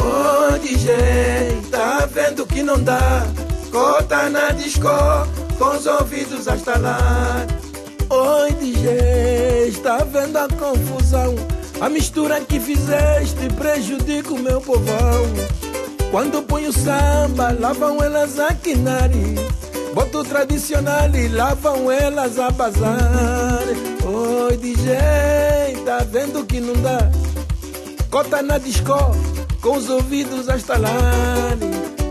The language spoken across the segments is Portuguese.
Ô DJ, tá vendo que não dá? Cota na disco, com os ouvidos a estalar. Oi DJ, está vendo a confusão? A mistura que fizeste prejudica o meu povão. Quando ponho samba, lá vão elas a quinari. Boto tradicional e lá vão elas a bazar. Oi DJ, tá vendo que não dá? Cota na disco, com os ouvidos a estalar.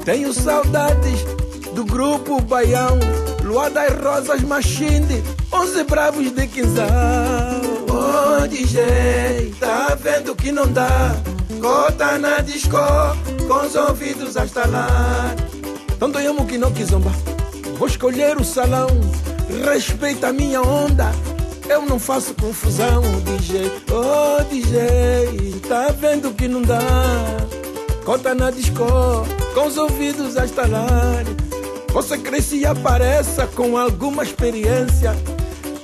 Tenho saudades do grupo Baião, Luar das Rosas Machine, onze bravos de Quinzal. Ô oh, DJ, tá vendo que não dá? Cota na disco, com os ouvidos a estalar. Tanto amo que não quizomba, vou escolher o salão, respeita a minha onda. Eu não faço confusão, DJ. Oh, DJ, tá vendo que não dá? Cota na disco, com os ouvidos a estalar. Você cresce e apareça com alguma experiência.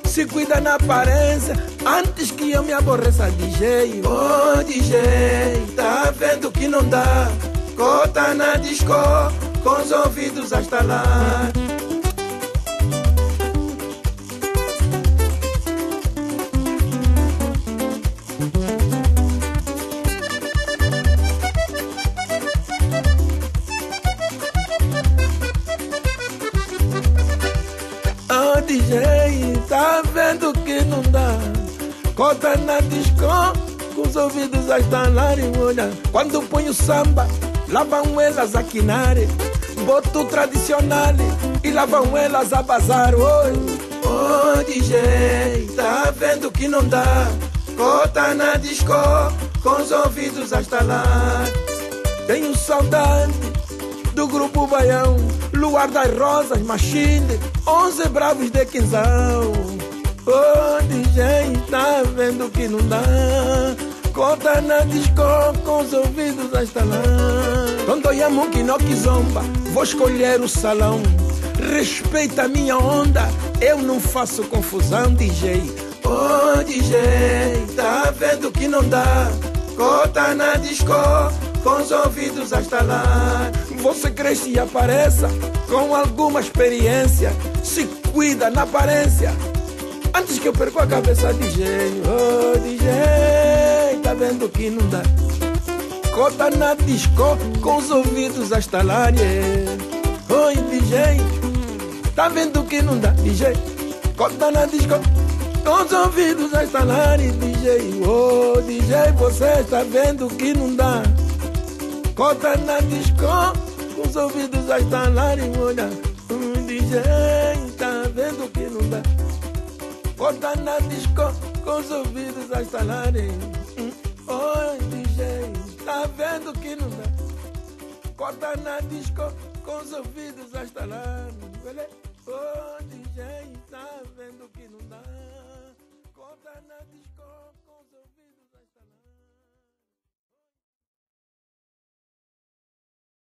Se cuida na aparência, antes que eu me aborreça, DJ. Oh, DJ, tá vendo que não dá? Cota na disco, com os ouvidos a estalar. Oh, DJ, tá vendo que não dá? Cota na disco, com os ouvidos a estalarem, olha. Quando ponho samba, vão elas a quinare. Boto tradicional e vão elas a bazar, oi. Oh, DJ, tá vendo que não dá? Cota na disco, com os ouvidos a estalar. Tenho saudade do grupo Baião, Luar das Rosas, Machine, onze bravos de Quinzão. Oh, DJ, tá vendo que não dá? Cota na disco, com os ouvidos a estalar. Quando amo que não quizomba, vou escolher o salão. Respeita a minha onda, eu não faço confusão, DJ. Oh, DJ, tá vendo que não dá? Cota na disco, com os ouvidos a estalar. Você cresce e apareça com alguma experiência. Se cuida na aparência. Antes que eu perca a cabeça, DJ. Oh, DJ, tá vendo que não dá? Cota na disco, com os ouvidos a estalar. Yeah. Oi, DJ, tá vendo que não dá? DJ, cota na disco. Com os ouvidos a estalar, DJ, oh DJ, você está vendo que não dá. Cota na disco, com os ouvidos a estalarem, olha. Um DJ, tá vendo que não dá. Cota na disco, com os ouvidos a estalarem isso que não dá. Corta na disco com os ouvidos a estalando. Onde já está vendo?